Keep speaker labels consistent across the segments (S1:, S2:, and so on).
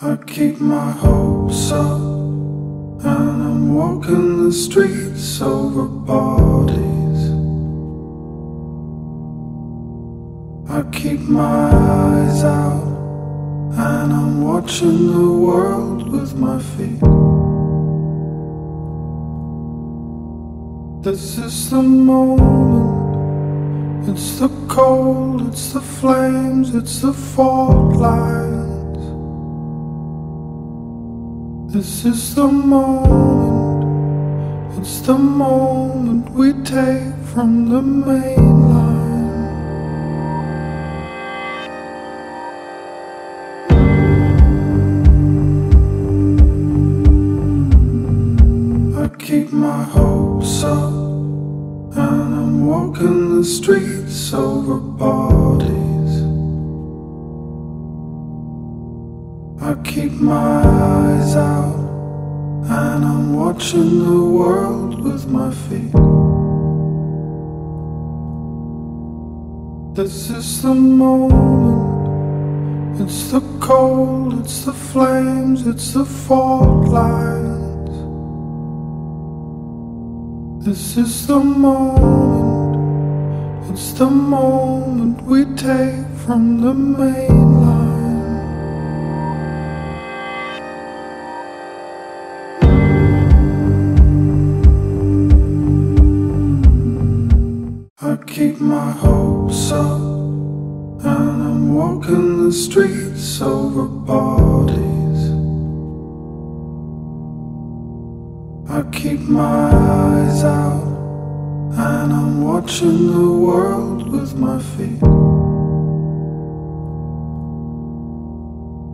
S1: I keep my hopes up and I'm walking the streets over bodies. I keep my eyes out and I'm watching the world with my feet. This is the moment. It's the cold, it's the flames, it's the fault lines. This is the moment. It's the moment we take from the main line. I keep my hopes up and I'm walking the streets over bodies. I keep my eyes out and I'm watching the world with my feet. This is the moment. It's the cold, it's the flames, it's the fault lines. This is the moment. It's the moment we take from the main keep my hopes up and I'm walking the streets over bodies. I keep my eyes out and I'm watching the world with my feet.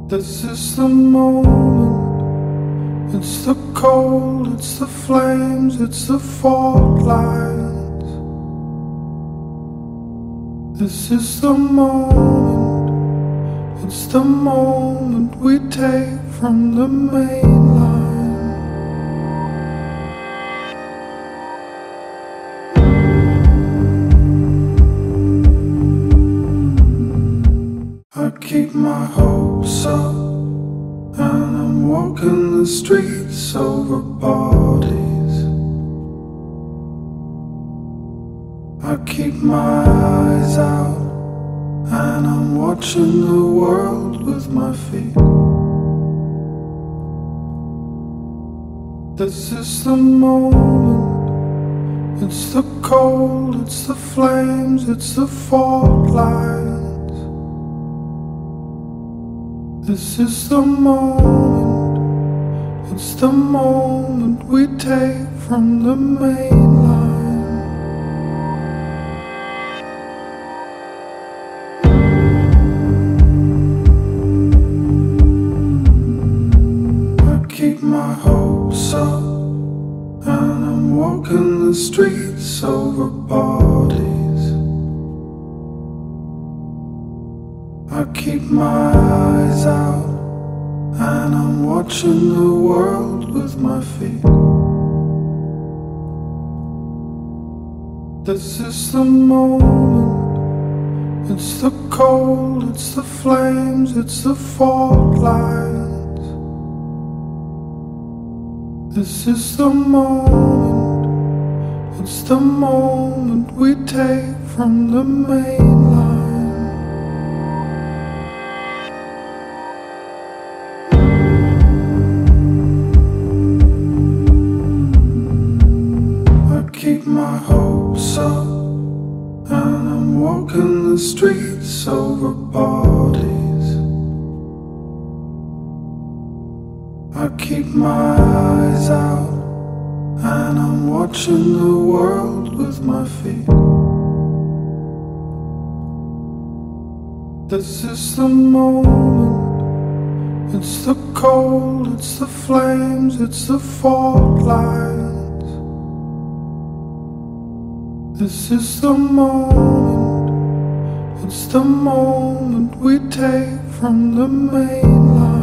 S1: This is the moment. It's the cold, it's the flames, it's the fault lines. This is the moment. It's the moment we take from the main line. I keep my hopes up and I'm walking the streets over bodies. I keep my eyes out and I'm watching the world with my feet. This is the moment. It's the cold, it's the flames, it's the fault lines. This is the moment. It's the moment we take from the main and I'm walking the streets over bodies. I keep my eyes out and I'm watching the world with my feet. This is the moment. It's the cold, it's the flames, it's the fault lines. This is the moment. It's the moment we take from the main line. I keep my hopes up and I'm walking the streets over bodies. I keep my eyes out and I'm watching the world with my feet. This is the moment. It's the cold, it's the flames, it's the fault lines. This is the moment. It's the moment we take from the main line.